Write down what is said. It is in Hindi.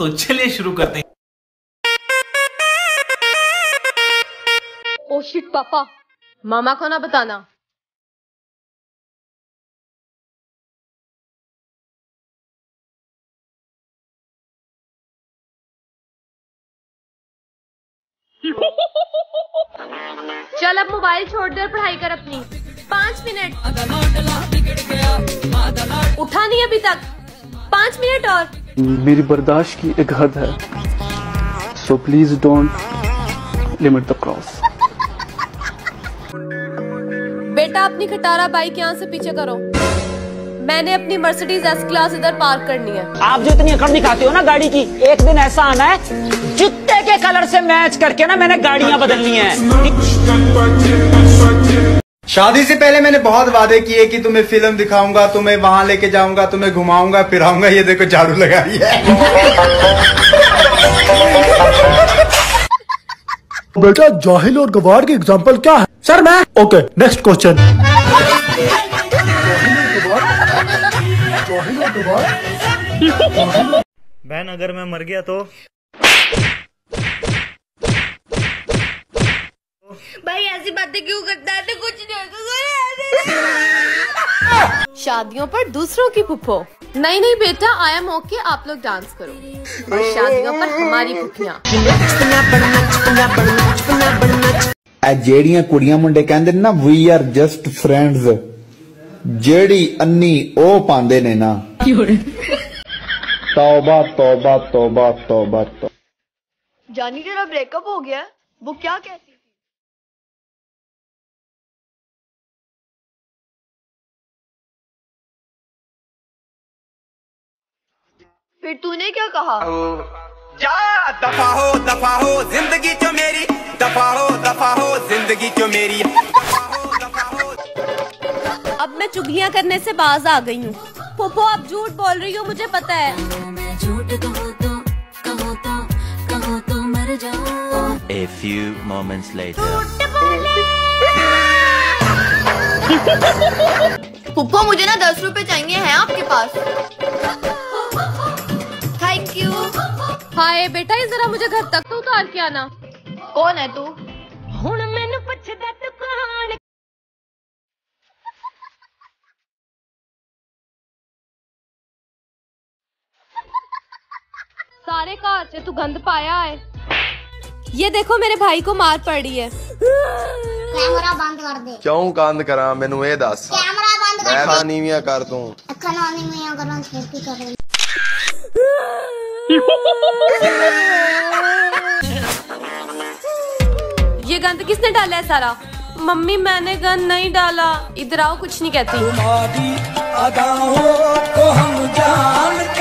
तो चलिए शुरू करते हैं। शिट पापा मामा को ना बताना? चल अब मोबाइल छोड़ दे और पढ़ाई कर अपनी। पाँच मिनट। उठा नहीं अभी तक। पाँच मिनट और। मेरी बर्दाश्त की एक हद है। So please don't limit the cross बेटा अपनी खटारा बाइक यहाँ से पीछे करो। मैंने अपनी मर्सिडीज एस क्लास इधर पार्क करनी है। आप जो इतनी अकड़ दिखाते हो ना गाड़ी की एक दिन ऐसा आना है जूते के कलर से मैच करके ना मैंने गाड़ियाँ बदलनी है। शादी से पहले मैंने बहुत वादे किए कि तुम्हें फ़िल्म दिखाऊँगा तुम्हें वहाँ लेके जाऊँगा तुम्हें घुमाऊँगा फिराऊँगा ये देखो झाड़ू लगा रही है। बेटा जाहिल और गवार की एग्जांपल क्या है? सर मैं ओके नेक्स्ट क्वेश्चन बहन अगर मैं मर गया तो? भाई ऐसी बातें क्यों करता है? तो कुछ नहीं शादियों पर दूसरों की पुप्पो नहीं नहीं बेटा आई एम ओके आप लोग डांस करो। और शादियों पर हमारी पुप्पियाँ जेड़िया कुड़िया मुंडे कहते ना वी आर जस्ट फ्रेंड्स जेड़ी अन्नी ओ पांदे ने ना। तौबा तौबा तौबा तौबा जानी तेरा ब्रेकअप हो गया। वो क्या कहती फिर तूने क्या कहा? जा दफ़ा हो दफ़ा हो ज़िंदगी चो मेरी? दफ़ा हो दफ़ा हो ज़िंदगी चो मेरी? अब मैं चुगलियाँ करने से बाज आ गई हूँ। पुप्पो आप झूठ बोल रही हो मुझे पता है। A few moments later. पुप्पो मुझे ना दस रुपए चाहिए हैं आपके पास। हाय बेटा ये जरा मुझे घर तक तो उतार के आना। कौन है तू? हूँ मैनू सारे घर से तू गंद पाया है। ये देखो मेरे भाई को मार पड़ी है। कैमरा बंद कर दे। क्यों बंद करा? मेनू ये दस। कैमरा बंद कर मैं खानीवियाँ कर तू। अच्छा, खानीवियाँ कर मैं खेती कर रही ये गंद किसने डाला है सारा? मम्मी, मैंने गंद नहीं डाला। इधर आओ, कुछ नहीं कहती। तुम्हारी अदाओं को हम जानते